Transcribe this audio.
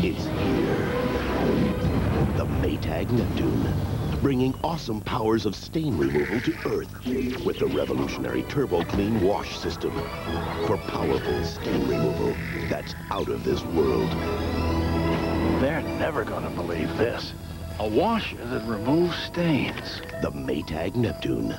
It's here. The Maytag Neptune. Bringing awesome powers of stain removal to Earth with the revolutionary Turbo Clean wash system for powerful stain removal that's out of this world. They're never gonna believe this. A washer that removes stains. The Maytag Neptune.